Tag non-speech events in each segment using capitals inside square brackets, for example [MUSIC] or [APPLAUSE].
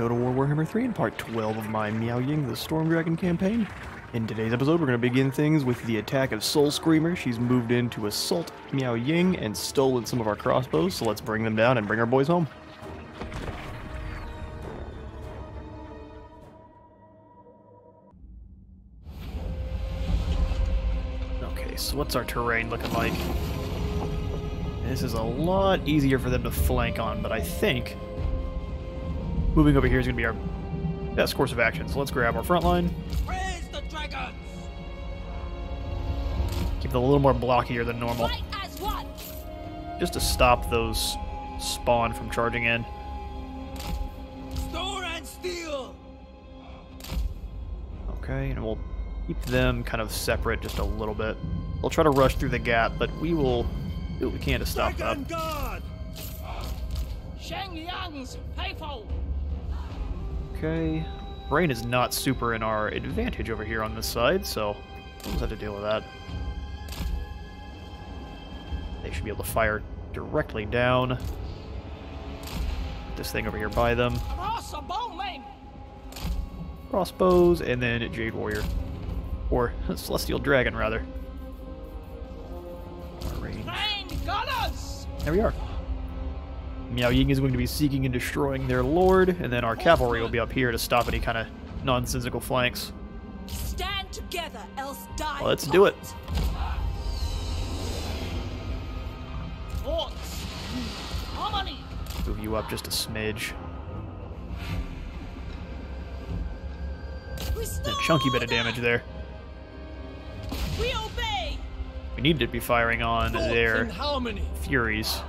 Total War Warhammer 3 in part 12 of my Miao Ying the Storm Dragon campaign. In today's episode, we're going to begin things with the attack of Soul Screamer. She's moved in to assault Miao Ying and stolen some of our crossbows, so let's bring them down and bring our boys home. Okay, so what's our terrain looking like? This is a lot easier for them to flank on, but I think moving over here is going to be our best course of action. So let's grab our front line. Raise the dragons! Keep it a little more blockier than normal, Fight as one! just to stop those spawn from charging in. Store and steel! Okay, and we'll keep them kind of separate just a little bit. We'll try to rush through the gap, but we will do what we can to stop that. guard! Shang Yang's faithful! Okay. Rain is not super in our advantage over here on this side, so we'll just have to deal with that. They should be able to fire directly down. Put this thing over here by them. Cross! Crossbows, and then Jade Warrior. Or [LAUGHS] Celestial Dragon, rather. Our range. There we are. Miao Ying is going to be seeking and destroying their lord, and then our cavalry will be up here to stop any kind of nonsensical flanks. Stand together, else die. Let's do it. Move you up just a smidge. A chunky bit of damage there. We obey. We needed to be firing on their! Furies.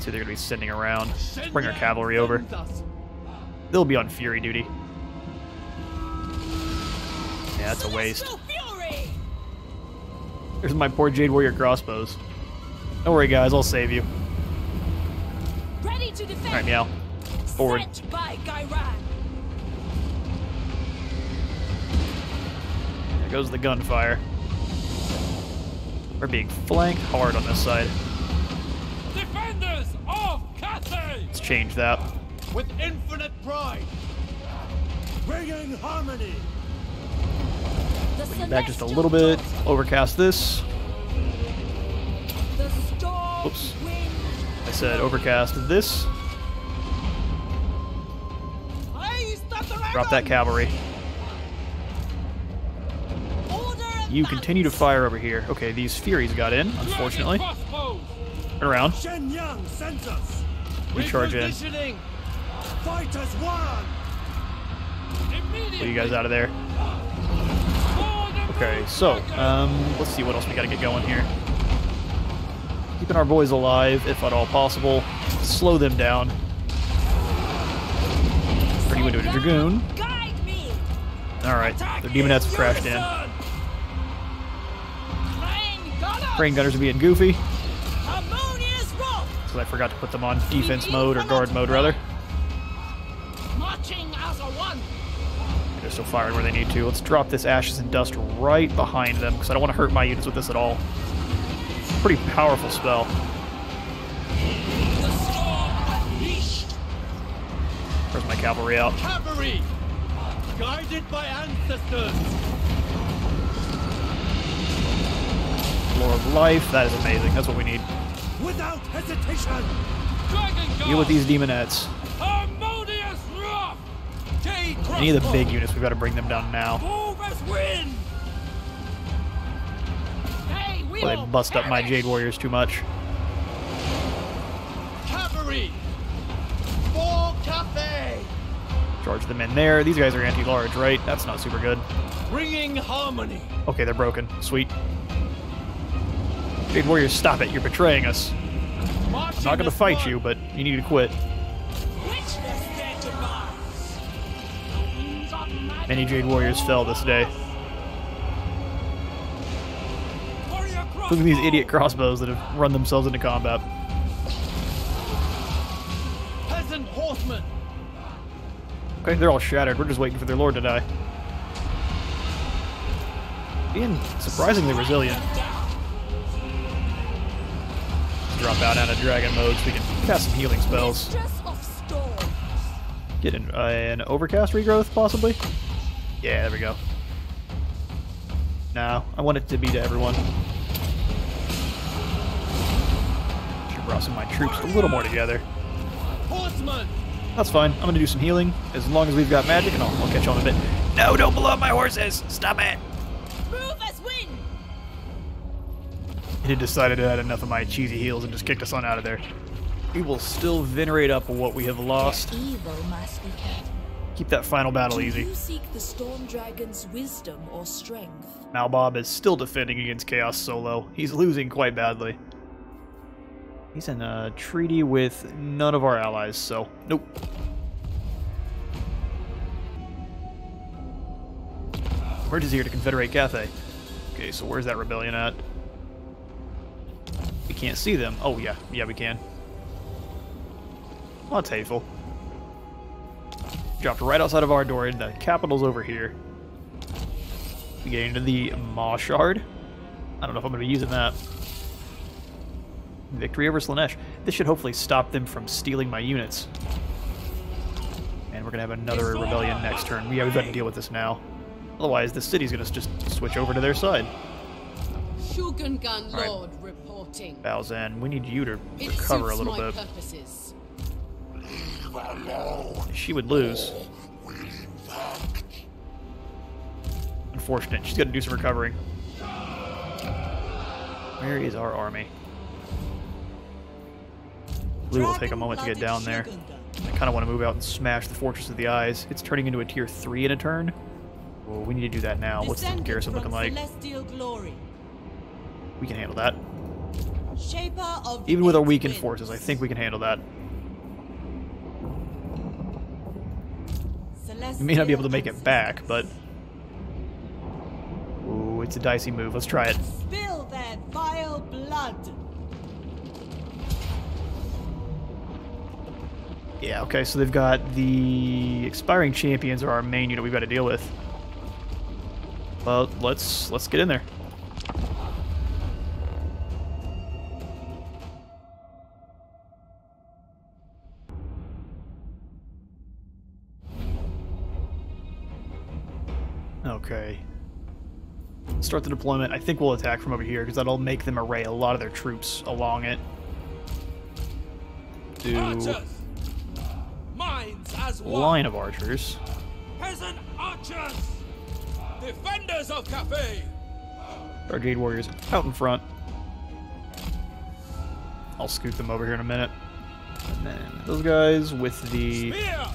That's who they're going to be sending around. Let's bring our cavalry over. They'll be on Fury duty. Yeah, that's a waste. There's my poor Jade Warrior crossbows. Don't worry, guys, I'll save you. Ready to defend. Alright, Meow. Forward. Sent by Gairan. There goes the gunfire. We're being flanked hard on this side. Defenders of Cathay! Let's change that. With infinite pride! Bringing harmony! The Back just a little bit. Overcast this. Oops. I said overcast this. Raise the dragon! Drop that cavalry. You continue to fire over here. Okay, these Furies got in, unfortunately. Crossbows! Turn around. We charge in. Repositioning! Fight as one! Get you guys out of there. Okay, so, um, let's see what else we gotta get going here. Keeping our boys alive, if at all possible. Slow them down. You into a Dragoon. Alright, their Daemonettes have crashed in. Gunners! Crane Gunners are being goofy. Because I forgot to put them on defense mode, or guard mode, rather. Marching as a one! They're still firing where they need to. Let's drop this Ashes and Dust right behind them, because I don't want to hurt my units with this at all. Pretty powerful spell. Where's my cavalry out? Cavalry! Guided by ancestors! Lore of Life, that is amazing. That's what we need. Without hesitation! Dragon Deal with these Daemonettes. Harmonious wrath! Any of the big units, we've got to bring them down now. Move as wind! Hey, we Well, they will bust up my! Jade Warriors too much. Cavalry! For Cathay! Charge them in there. These guys are anti-large, right? That's not super good. Bringing harmony! Okay, they're broken. Sweet. Jade Warriors, stop it. You're betraying us. I'm not going to fight you, but you need to quit. Witness their demise. Many Jade Warriors fell this day. Look at these idiot crossbows that have run themselves into combat. Peasant horsemen! Okay, they're all shattered. We're just waiting for their lord to die. Being surprisingly resilient. Drop out out of dragon mode so we can cast some healing spells. Get an, uh, an overcast regrowth, possibly? Yeah, there we go. No, I want it to be to everyone. Should brought some of my troops a little more together. That's fine. I'm gonna do some healing as long as we've got magic, and I'll, I'll catch on a bit. No, don't blow up my horses! Stop it! He decided to had enough of my cheesy heels and just kicked us on out of there. We will still venerate up what we have lost. Evil must be. Keep that final battle Do easy. you seek the Storm Dragon's wisdom or strength? Malbob is still defending against Chaos solo. He's losing quite badly. He's in a treaty with none of our allies, so nope. Emerges here to confederate Cathay. Okay, so where's that rebellion at? We can't see them. Oh yeah, yeah we can. Well, that's hateful. Dropped right outside of our door. In the capital's over here. We get into the Maw Shard. I don't know if I'm going to be using that. Victory over Slaanesh. This should hopefully stop them from stealing my units. And we're going to have another rebellion next turn. Yeah, we've got to deal with this now. Otherwise, the city's going to just switch over to their side. All right. Lord. Balzan, we need you to recover a little bit. purposes. She would lose. Unfortunate. She's got to do some recovering. Where is our army? We will take a moment to get down there. I kind of want to move out and smash the Fortress of the Eyes. It's turning into a tier 3 in a turn. Well, we need to do that now. What's the garrison looking like? We can handle that. Even with our weakened forces, I think we can handle that. We may not be able to make it back, but... Ooh, it's a dicey move. Let's try it. Spill vile blood. Yeah, okay, so they've got the aspiring champions are our main unit we've got to deal with. Well, let's let's get in there. Start the deployment. I think we'll attack from over here because that'll make them array a lot of their troops along it. Do Archers! As one! line of archers. Peasant archers! Defenders of Cathay! Our Jade Warriors out in front. I'll scoot them over here in a minute. And then those guys with the Spears!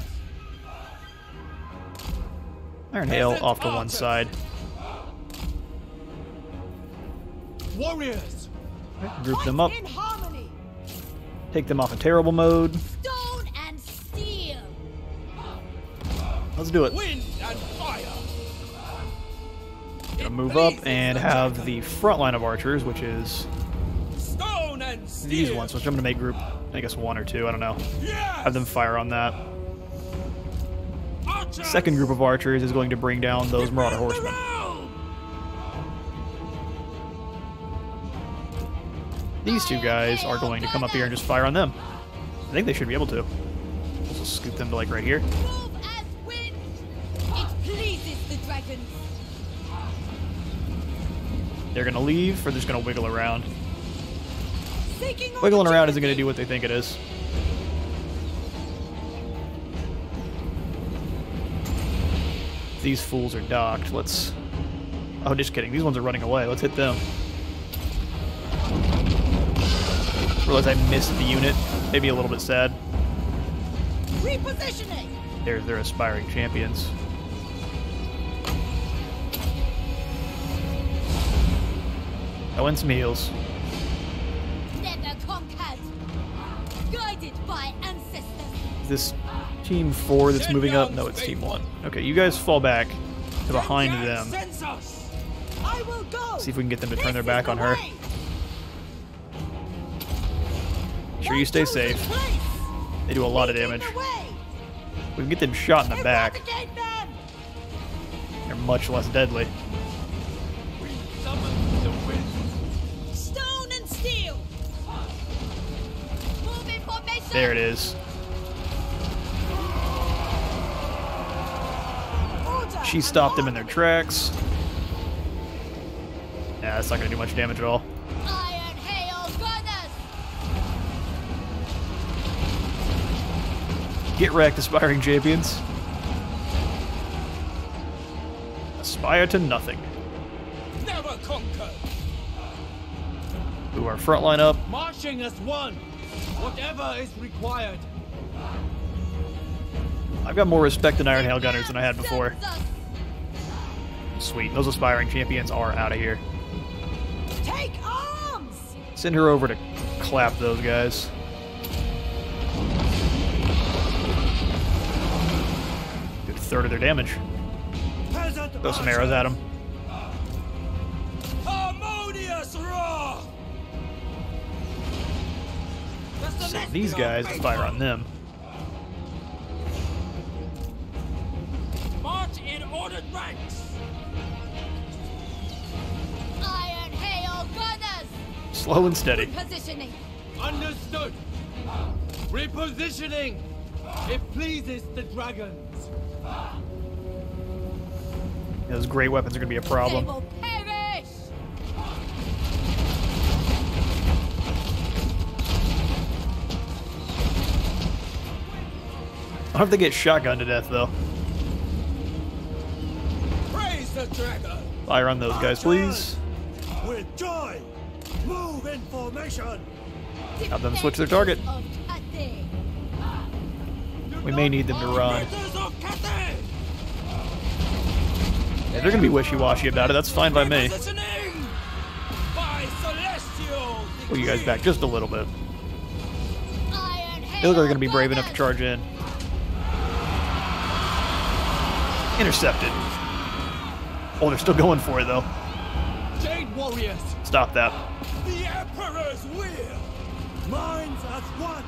Iron Hail off to one side. Warriors! Group them up. Take them off of terrible mode. Stone and steel. Let's do it. Wind and fire! Gonna move up and have the front line of archers, which is Stone and steel! these ones, which I'm gonna make group, I guess one or two, I don't know. Have them fire on that. Second group of archers is going to bring down those Marauder horsemen. These two guys are going to come up here and just fire on them. I think they should be able to. We'll scoot them to like right here. They're gonna leave, or they're just gonna wiggle around. Wiggling around isn't gonna do what they think it is. These fools are docked. Let's. Oh, just kidding. These ones are running away. Let's hit them. Realize I missed the unit. Maybe a little bit sad. Repositioning. There's their aspiring champions. I win some heals. Never conquered. Guided by ancestors. this team four that's moving up? No, it's team one. Okay, you guys fall back to behind them. I will go. See if we can get them to turn their back is on the her. Sure you stay safe. They do a lot of damage. We can get them shot in the back. They're much less deadly. We summon the wind! Stone and steel. Move in formation. There it is. She stopped them in their tracks. Yeah, that's not gonna do much damage at all. Get wrecked, aspiring champions. Aspire to nothing. Never conquer. Move our front line up. Marching as one. Whatever is required. I've got more respect in Iron Hail Gunners than I had before. Sweet. Those aspiring champions are out of here. Take arms! Send her over to clap those guys. Third of their damage. Throw some arrows at them. Harmonious these guys to fire on them. March in ordered ranks. Iron Hail Gunners! Slow and steady. Positioning. Understood. Repositioning. It pleases the dragons. Those great weapons are going to be a problem. will perish! I hope they get shotgun to death, though. Praise the dragon. Fire on those guys, please. With joy, move in formation. Have them switch their target. We may need them to run. Yeah, they're going to be wishy-washy about it. That's fine by me. Repositioning. By. Pull you guys back just a little bit. They look like they're going to be brave enough to charge in. Intercepted. Oh, they're still going for it, though. Jade warriors. Stop that. The Emperor's will. Minds as one.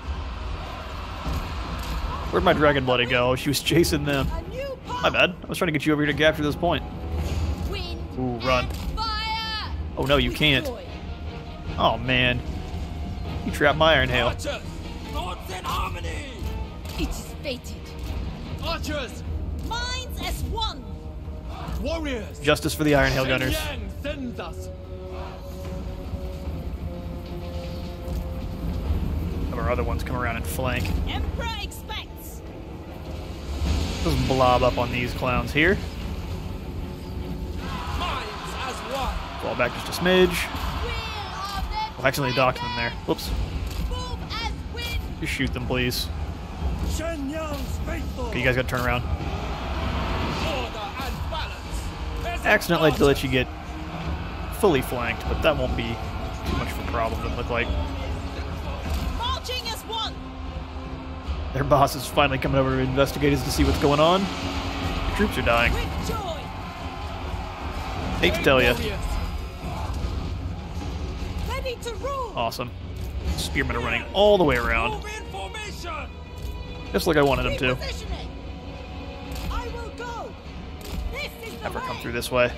Where'd my dragon bloody go? She was chasing them. A new path! My bad. I was trying to get you over here to capture this point. Wind Ooh, run. Fire! Oh, no, you can't. Oh, man. You trapped my Iron Hail. Archers. Thoughts in harmony. It is fated. Archers. Minds as one! Warriors. Justice for the Iron Hail Gunners. Yang sends us. Have our other ones come around and flank. Emperor expects! Just blob up on these clowns here. Fall back just a smidge. Oh, accidentally docked them there. Whoops. Just shoot them, please. Okay, you guys gotta turn around. Accidentally to let you get fully flanked, but that won't be too much of a problem, doesn't look like. Their boss is finally coming over to investigate us to see what's going on. The troops are dying. Hate to tell you. To rule! Awesome. Spearmen are running all the way around, Move in formation. just like I wanted them to. Repositioning! I will go! This is the Have her way! come through this way.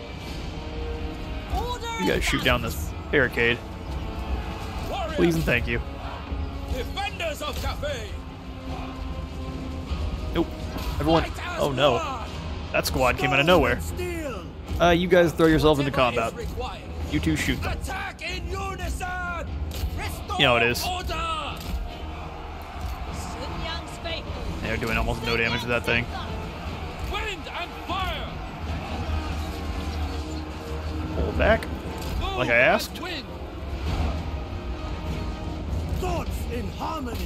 You guys shoot down this barricade. Please and thank you. Defenders of Cathay. Nope. Everyone. Oh no. That squad came out of nowhere. Uh, you guys throw yourselves into combat. You two shoot them. You know it is. Order. Shang Yang's faithful. They're doing almost no damage to that thing. Wind and fire. Pull back. Like I asked. Thoughts in harmony.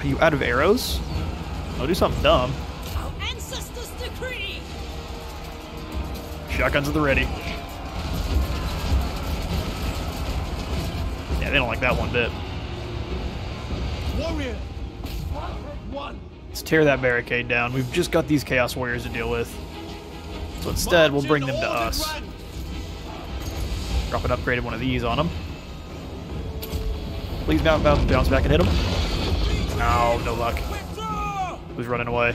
Are you out of arrows? I'll do something dumb. Our ancestors decree! Shotguns at the ready. They don't like that one bit. Warrior. One. Let's tear that barricade down. We've just got these Chaos Warriors to deal with. So instead, we'll bring them to us. Drop an upgraded one of these on them. Please bounce, bounce, bounce back and hit them. No, no luck. Who's running away?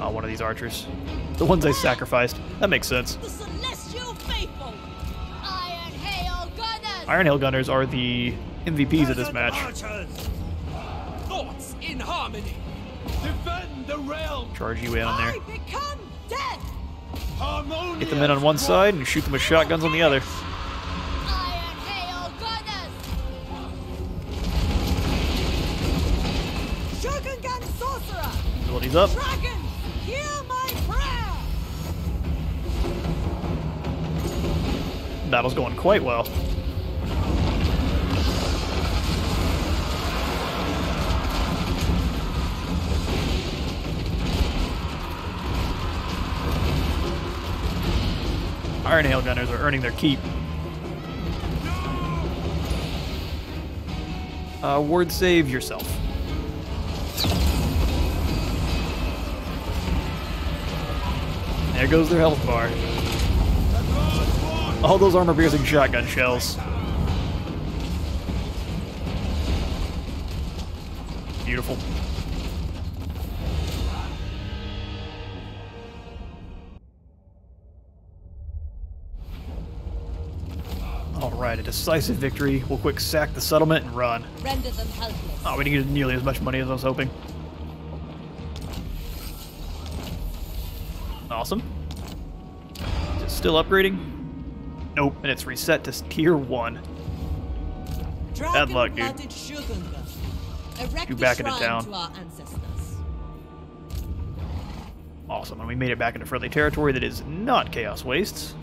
Oh, one of these archers. The ones I sacrificed. That makes sense. Iron Hail Gunners are the MVPs of this match. Thoughts in harmony. Defend the realm. Charge you in on there. I become death. Harmonious. Get the men on one side and shoot them with shotguns on the other. Iron Hail Goddess! Shugengan sorcerer. Abilities up. Dragon, hear my prayer. Battle's going quite well. Iron Hail Gunners are earning their keep. Uh, word save yourself. There goes their health bar. All those armor piercing shotgun shells. Beautiful. Alright, a decisive victory. We'll quick sack the settlement and run. Render them helpless. Oh, we didn't get nearly as much money as I was hoping. Awesome. Is it still upgrading? Nope, and it's reset to tier 1. Dragon luck, dude. You back into town. to. Awesome, and we made it back into friendly territory that is not Chaos Wastes.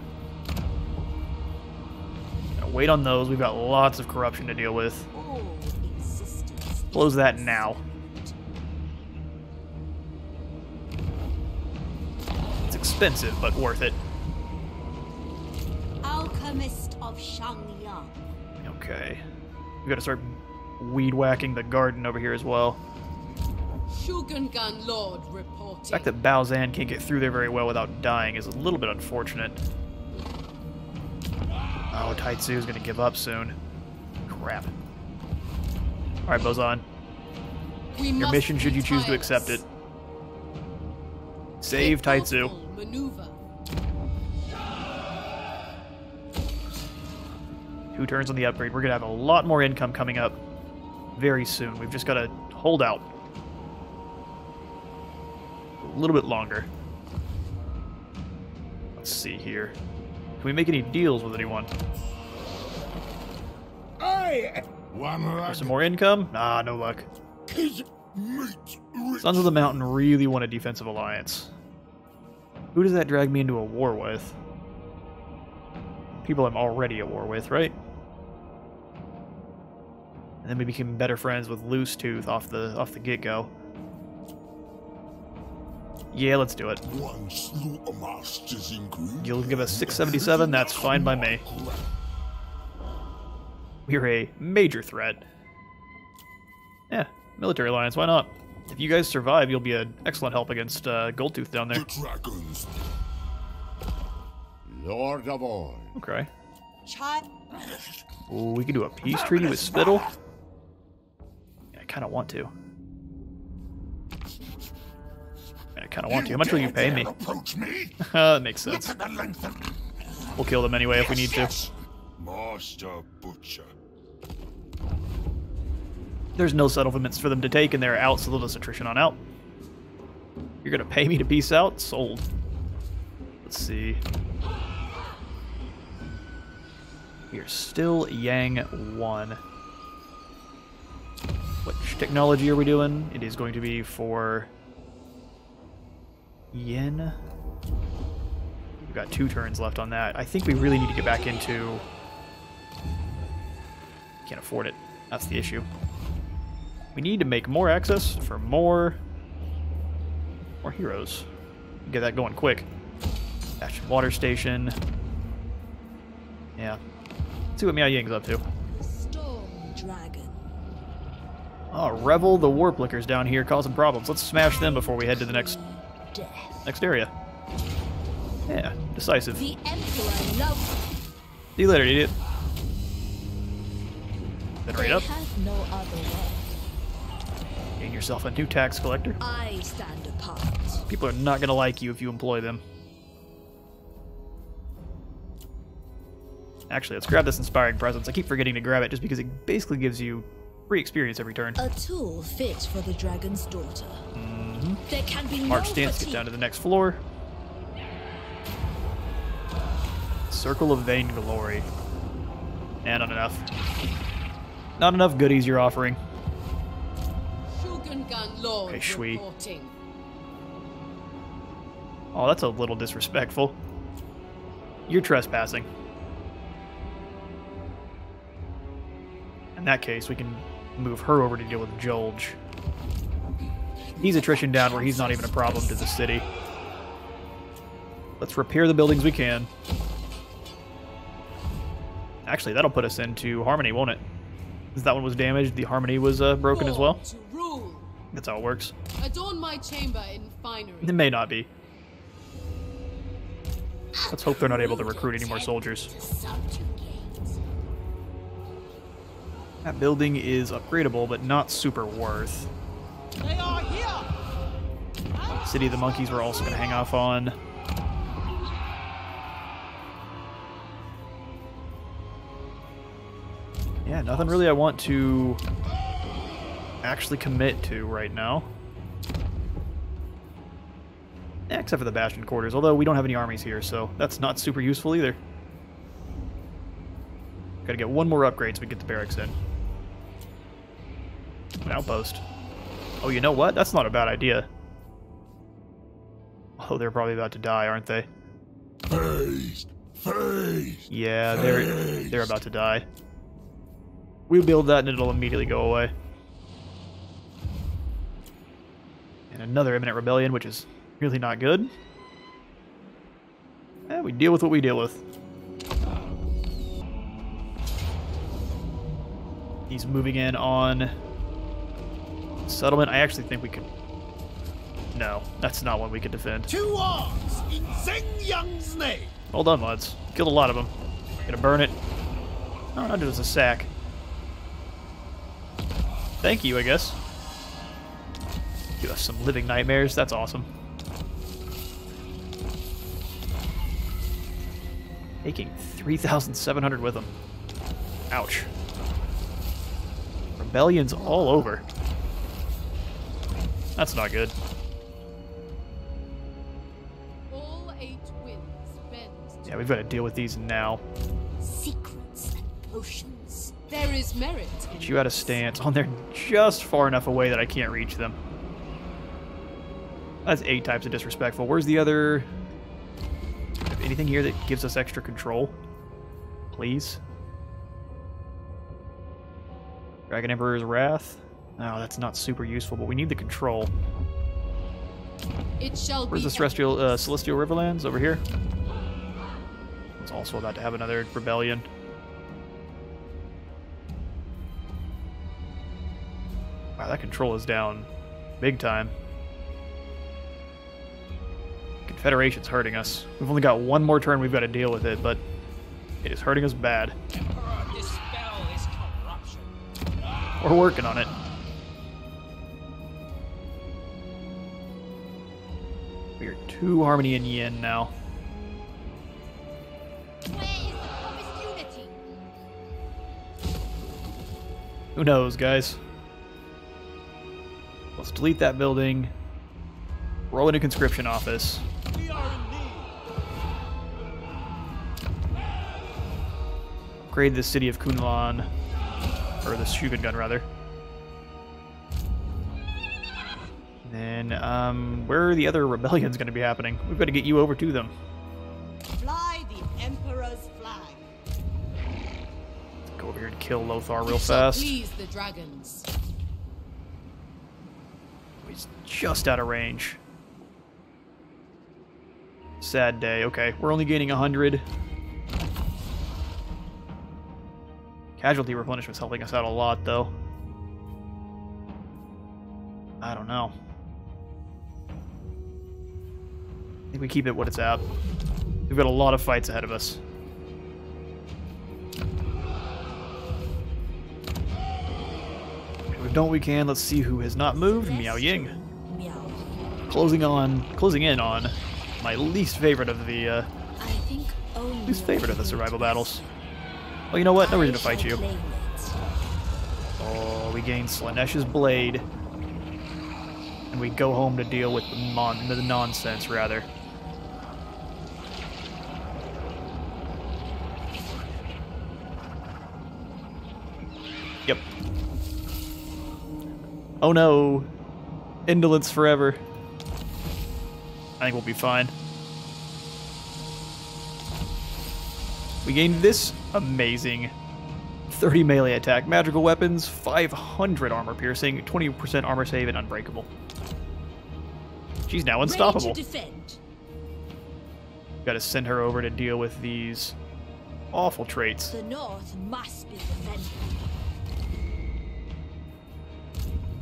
Wait on those, we've got lots of corruption to deal with. Close that now. It's expensive, but worth it. Alchemist of Shangyang. Okay. We gotta start weed whacking the garden over here as well. Shugengan Lord reporting. The fact that Baozan can't get through there very well without dying is a little bit unfortunate. Oh, Taitsu's gonna give up soon. Crap. Alright, Bozon. We Your mission, should you choose to accept it. Save A Taitsu. thoughtful Maneuver. Two turns on the upgrade. We're gonna have a lot more income coming up very soon. We've just gotta hold out. A little bit longer. Let's see here. Can we make any deals with anyone? For some more income? Ah, no luck. Sons of the Mountain really want a defensive alliance. Who does that drag me into a war with? People I'm already at war with, right? And then we became better friends with Loose Tooth off the off the get go. Yeah, let's do it. You'll give us 677, that's fine by me. We're a major threat. Yeah, military alliance, why not? If you guys survive, you'll be an excellent help against uh, Goldtooth down there. Dragons. Lord of all. Okay. Child. Ooh, we can do a peace treaty with Spittle. Yeah, I kind of want to. Kind of want to. How much will you pay me? Approach me. [LAUGHS] Uh, that makes sense. Look at the length of We'll kill them anyway if we need to. Master Butcher. There's no settlements for them to take, and they're out, so they'll just attrition on out. You're gonna pay me to peace out? Sold. Let's see. We are still Yang 1. Which technology are we doing? It is going to be for Yen. We've got two turns left on that. I think we really need to get back into... Can't afford it. That's the issue. We need to make more access for more... More heroes. Get that going quick. Action Water Station. Yeah. Let's see what Miao Ying's up to. Storm Dragon. Oh, Revel the Warplicker's down here causing problems. Let's smash them before we head to the next Death. next area. Yeah, decisive. The Emperor loves See you later, idiot. Then right up. no other way. Gain yourself a new tax collector. I stand apart. People are not gonna like you if you employ them. Actually, let's grab this inspiring presence. I keep forgetting to grab it just because it basically gives you Free experience every turn. A tool fit for the dragon's daughter. Hmm. There can be March no stance, get down to the next floor. Circle of Vain Glory. And not enough. Not enough goodies you're offering. Okay, Shui. reporting. Oh, that's a little disrespectful. You're trespassing. In that case, we can move her over to deal with Jolge. He's attrition down where he's not even a problem to the city. Let's repair the buildings we can. Actually, that'll put us into Harmony, won't it? Since that one was damaged, the Harmony was uh, broken as well. Born To rule. That's how it works. Adorn my chamber in finery. It may not be. Let's hope they're not able to recruit any more soldiers. That building is upgradable, but not super worth. City of the Monkeys we're also going to hang off on. Yeah, nothing really I want to actually commit to right now. Except for the Bastion quarters, although we don't have any armies here, so that's not super useful either. Gotta get one more upgrade so we get the barracks in. An outpost. Oh, you know what? That's not a bad idea. Oh, they're probably about to die, aren't they? Face! Face! Yeah, they're they're about to die. We build that and it'll immediately go away. And another imminent rebellion, which is really not good. Yeah, we deal with what we deal with. He's moving in on settlement. I actually think we could. No, that's not one we could defend. Two arms in Zeng Yang's name. Well done, lads. Killed a lot of them. Gonna burn it. Oh, not just a sack. Thank you, I guess. You have some living nightmares. That's awesome. Taking 3,700 with them. Ouch. Rebellions all over. That's not good. Yeah, we've got to deal with these now. Secrets and potions. There is merit Get you out of stance. Oh, they're just far enough away that I can't reach them. That's eight types of disrespectful. Where's the other... Anything here that gives us extra control? Please? Dragon Emperor's Wrath? No, that's not super useful, but we need the control. It shall Where's be the Celestial, uh, Celestial Riverlands? Over here? It's also about to have another rebellion. Wow, that control is down big time. Confederation's hurting us. We've only got one more turn we've got to deal with it, but it is hurting us bad. We're working on it. We are two Harmony and Yin now. Who knows, guys? Let's delete that building. Roll in a conscription office. Upgrade the city of Kunlan. Or the Shugengun, rather. And then, um, where are the other rebellions going to be happening? We've got to get you over to them. Go over here and kill Lothar real fast. Please the dragons. He's just out of range. Sad day. Okay, we're only gaining 100. Casualty replenishment's helping us out a lot, though. I don't know. I think we keep it what it's at. We've got a lot of fights ahead of us. What we can. Let's see who has not moved. Miao Ying. Closing on, closing in on my least favorite of the, uh, I think only least favorite of the survival battles. Well, you know what? No reason to fight you. Oh, we gain Slaanesh's blade. And we go home to deal with the, mon- the nonsense, rather. Yep. Oh no. Indolence forever. I think we'll be fine. We gained this amazing 30 melee attack, magical weapons, 500 armor piercing, 20% armor save, and unbreakable. She's now unstoppable. Ready to. Gotta send her over to deal with these awful traits. The North must be defended.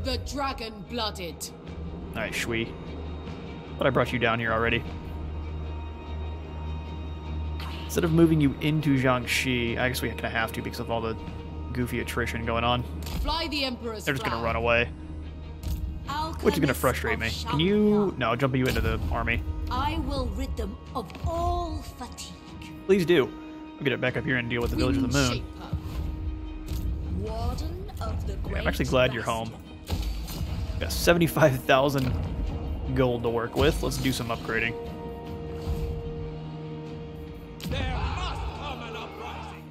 The dragon blooded. Alright, Shui. But I brought you down here already. Instead of moving you into Jiangxi, I guess we kind of have to because of all the goofy attrition going on. Fly the Emperor's They're just gonna run away, which is gonna frustrate me. Can you... No, I'll jump you into the army. I will rid them of all fatigue. Please do. We'll get it back up here and deal with the Village of the Moon. Windshaper. Warden of the Okay, I'm actually glad you're home. Got 75,000 gold to work with. Let's do some upgrading. There must come an uprising.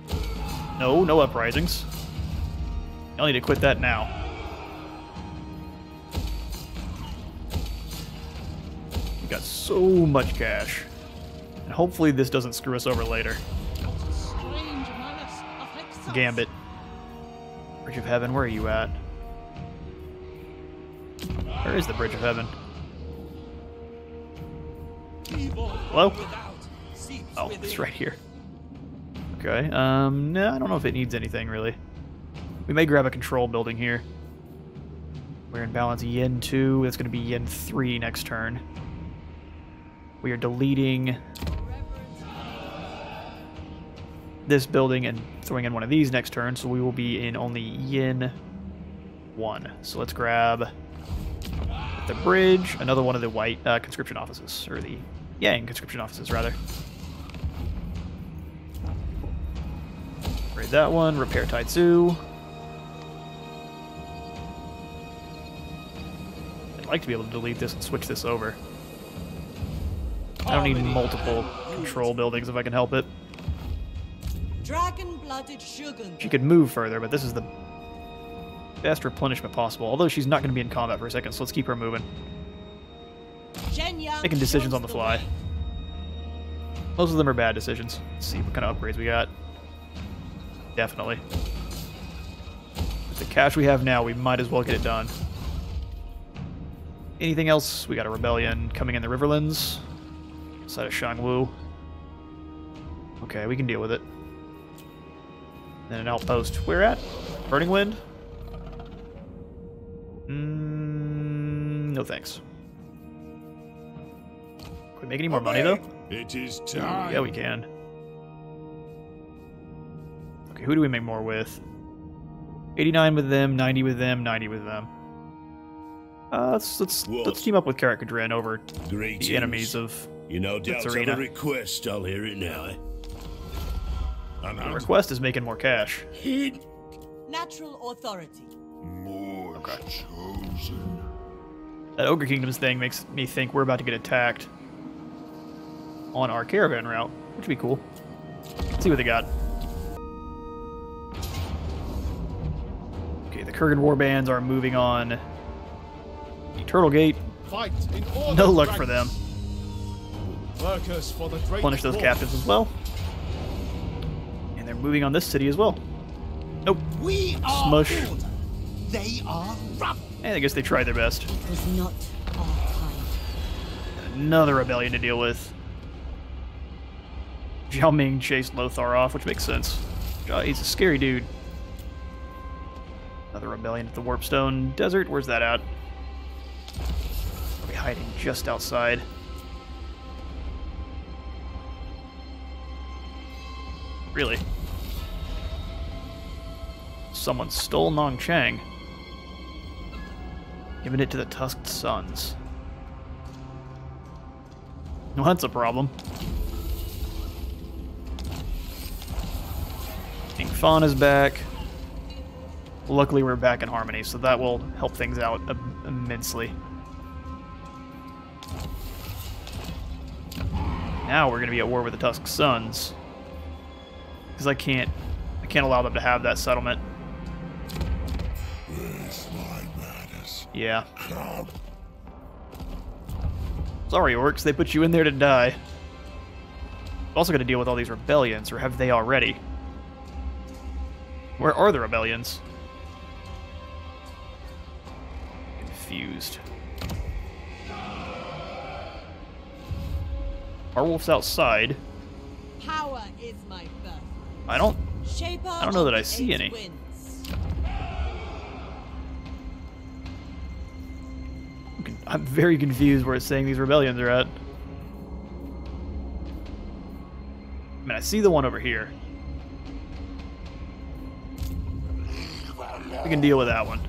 No, no uprisings. I'll need to quit that now. We got so much cash. And hopefully this doesn't screw us over later. Strange menace afflicts us. Gambit. Bridge of Heaven, where are you at? Where is the Bridge of Heaven? Hello? Oh, it's right here. Okay, um, no, I don't know if it needs anything, really. We may grab a control building here. We're in balance yen 2, that's going to be yen 3 next turn. We are deleting this building and throwing in one of these next turn, so we will be in only Yin 1. So let's grab the bridge, another one of the white uh, conscription offices, or the Yang conscription offices, rather. Raid that one, repair Taitsu. I'd like to be able to delete this and switch this over. I don't need multiple control buildings if I can help it. Dragon-blooded Shogun. She could move further, but this is the best replenishment possible. Although she's not going to be in combat for a second, so let's keep her moving. Making decisions on the fly. Most of them are bad decisions. Let's see what kind of upgrades we got. Definitely. With the cash we have now, we might as well get it done. Anything else? We got a rebellion coming in the Riverlands. Side of Shangwu. Okay, we can deal with it. Then an outpost. Where at? Burning Wind? Mm, no thanks. Can we make any more money, though? It is Ooh, time. Yeah, we can. Okay, who do we make more with? 89 with them, 90 with them, 90 with them. Uh, let's let's Wolf. let's team up with Karak Kadrin over Greetings. the enemies of You no doubt have arena. a request. I'll hear it now. Eh? The request is making more cash. Natural authority. More Okay. chosen. That Ogre Kingdoms thing makes me think we're about to get attacked on our caravan route, which would be cool. Let's see what they got. Okay, the Kurgan warbands are moving on the Turtle Gate. Fight in all No the luck for them. ranks. Workers for the great Punish those cause. captives as well. And they're moving on this city as well. Nope. We are Smush. order. They are rubble. And I guess they tried their best. It was not our time. Another rebellion to deal with. Zhao Ming chased Lothar off, which makes sense. He's a scary dude. Another rebellion at the Warpstone Desert. Where's that at? Are we hiding just outside? Really? Someone stole Nong Chang. Giving it to the Tusked Sons. Well, that's a problem. Fawn is back. Luckily, we're back in harmony, so that will help things out im- immensely. Now we're going to be at war with the Tusk Sons. Because I can't, I can't allow them to have that settlement. Yeah. Sorry, orcs, they put you in there to die. Also got to deal with all these rebellions, or have they already? Where are the rebellions? Confused. Our wolf's outside. Power is my birth. I don't. I don't know that I see any. I'm very confused where it's saying these rebellions are at. I mean, I see the one over here. We can deal with that one.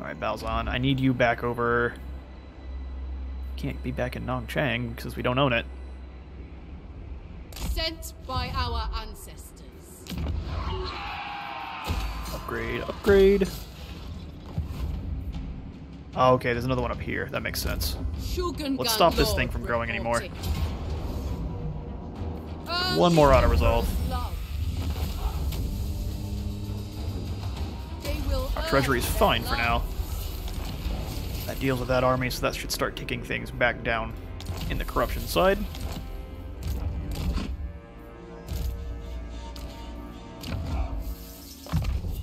Alright, Balzan, I need you back over... Can't be back in Nong Chang, because we don't own it. Sent by our ancestors. Upgrade, upgrade. Oh, okay, there's another one up here. That makes sense. Let's stop this thing from growing anymore. One more. They will Our treasury is fine for now. That deals with that army, so that should start kicking things back down in the corruption side.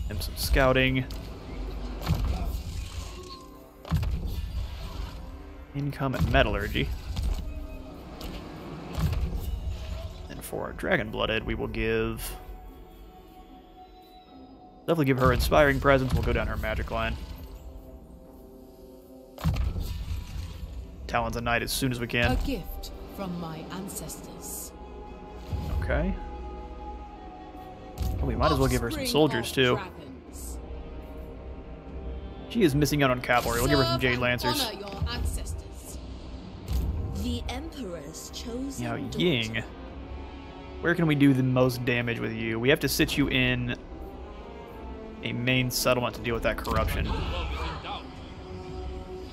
And some scouting. Income and metallurgy. And for our dragon blooded, we will give. Definitely give her inspiring presence. We'll go down her magic line. Talons of Night as soon as we can. A gift from my ancestors. Okay. Oh, we might as well give her some soldiers too. She is missing out on cavalry. We'll give her some Jade Lancers. Honor your ancestors. The Emperor's chosen Now, daughter. Ying. Where can we do the most damage with you? We have to sit you in a main settlement to deal with that corruption.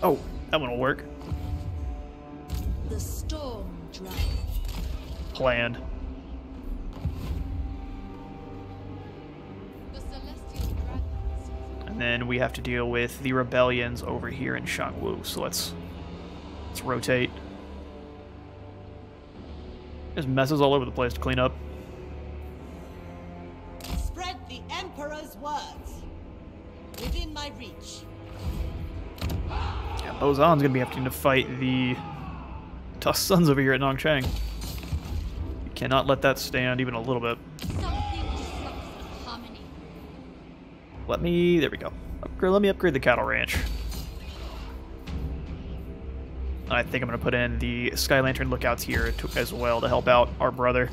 Oh, that one will work. The Storm Dragon. Planned. The celestial dragons. And then we have to deal with the rebellions over here in Shangwu. So let's let's rotate. There's messes all over the place to clean up. Spread the Emperor's words. Within my reach. Yeah, Bozan's gonna be having to fight the Tusk Sons over here at Nongchang. You cannot let that stand even a little bit. Something disrupts harmony. Let me there we go. Upgrade let me upgrade the cattle ranch. I think I'm gonna put in the Sky Lantern lookouts here to, as well to help out our brother.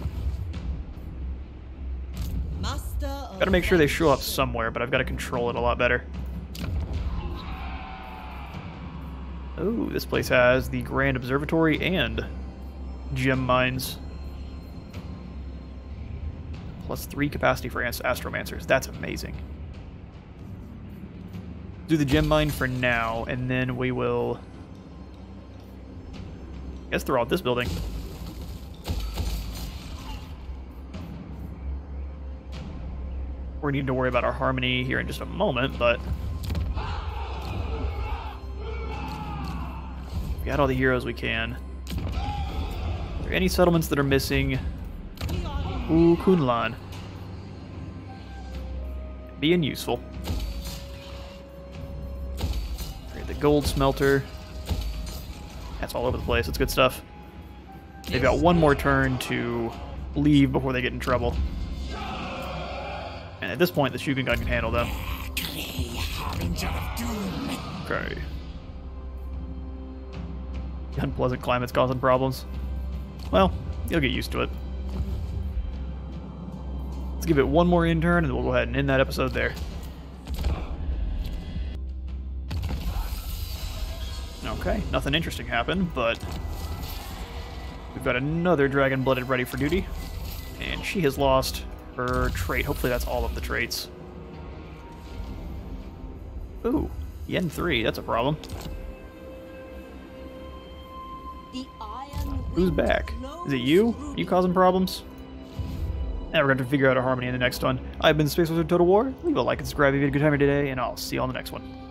Gotta make sure they show up somewhere, but I've gotta control it a lot better. Oh, this place has the Grand Observatory and gem mines. Plus three capacity for ast- astromancers. That's amazing. Do the gem mine for now, and then we will. I guess throw out this building. We're needing to worry about our harmony here in just a moment, but we got all the heroes we can. Are there any settlements that are missing? Ooh, Kunlan. Being useful. Create the gold smelter. That's all over the place. It's good stuff. They've got one more turn to leave before they get in trouble. And at this point, the Shugengan can handle them. Okay. The unpleasant climate's causing problems. Well, you'll get used to it. Let's give it one more intern, and we'll go ahead and end that episode there. Okay, nothing interesting happened, but we've got another dragon blooded ready for duty, and she has lost her trait. Hopefully that's all of the traits. Ooh, Yen 3, that's a problem. The iron Who's back? Is it you? through You causing problems? Now we're going to figure out a harmony in the next one. I've been Space Wizard Total War. Leave a like and subscribe if you had a good time today, and I'll see you on the next one.